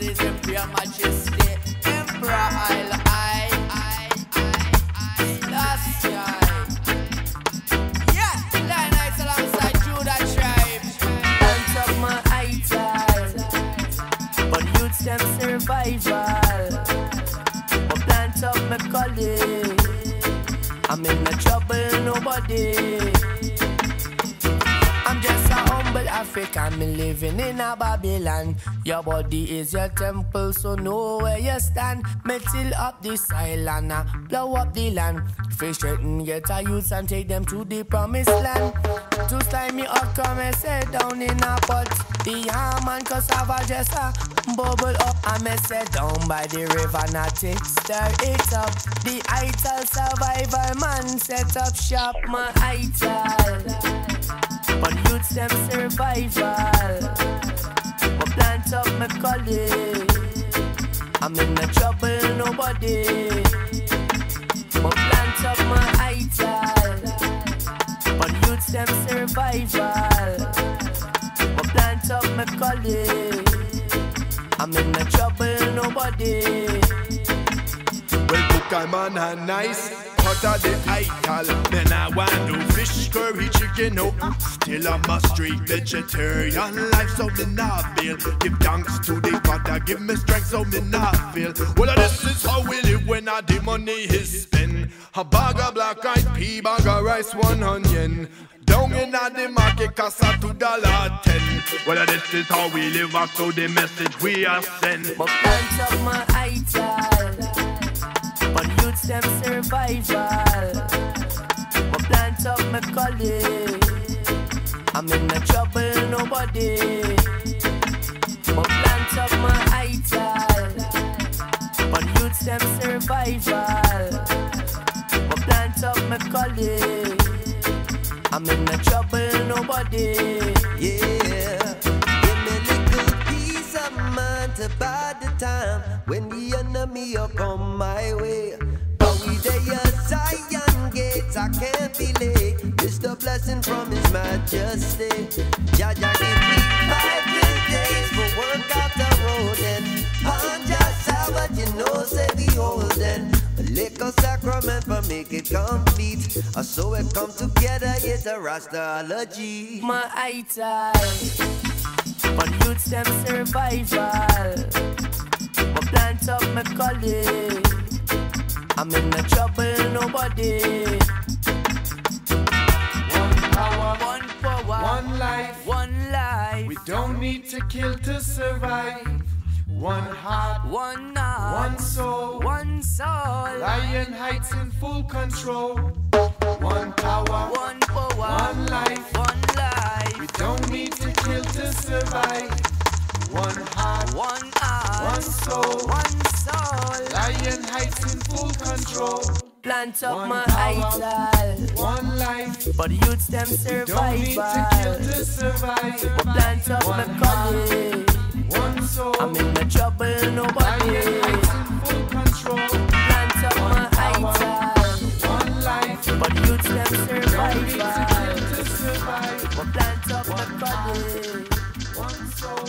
is Imperial Majesty, Emperor I, I, I, Yeah, Lion Heights alongside Judah Tribe. Hands up my ital, but youths them survival. Plant up my collie, I'm in no trouble, nobody. I'm just a humble African, me living in a Babylon. Your body is your temple, so know where you stand. Me till up this island, uh, blow up the land. Fish straighten, get a youth and take them to the promised land. To slime me up, come and sit down in a pot. The and cassava just a bubble up. I me sit down by the river, not take stir it up. The ital survival man set up shop, my ital. Youths them survival. But plant up my collie. I'm in no trouble, nobody. But plant up my ital. But youths them survival. But plant up my collie. I'm in no trouble, nobody. I'm on a nice cut of the ital. Then I want to fish curry chicken, no. Still I'm a straight vegetarian life, so me not feel. Give thanks to the Father, give me strength, so me not feel. Well, this is how we live when all the money is spent. A bag of black eyed pea, bag of rice, one onion. Down in the market, cost a two dollar ten. Well, this is how we live, so the message we are sent. But plant up my youths them survival. But plant up my collie. I'm in no trouble, nobody. But plant up my ital. But youths them survival. But plant up my collie. I'm in no trouble, nobody. Yeah. Give me a little piece of mind about the time when the enemy up on my way. Blessing from His Majesty. Jah Jah give me five good days for work out the road and Panja Sabbath, you know, say beholden. A little sacrament for make it complete. Uh, so it come together, it's a Rastology. My ital, but youths them survival. But plant up my collie. I'm in no trouble, nobody. One life. We don't need to kill to survive. One heart, one heart, one soul, one soul. Lion Heights in full control. One power, one power, one life, one life. We don't need to kill to survive. One heart, one heart, one soul, one soul. Lion Heights in full control. Plant up one my ital. One life, but youths them survival. Don't need to kill to survive. But plant up one my collie. One soul. I'm in no trouble, nobody. In full control. Plant up one my ital. One life, but youths them survival. Don't need to kill to survive. But plant up one my collie. One soul.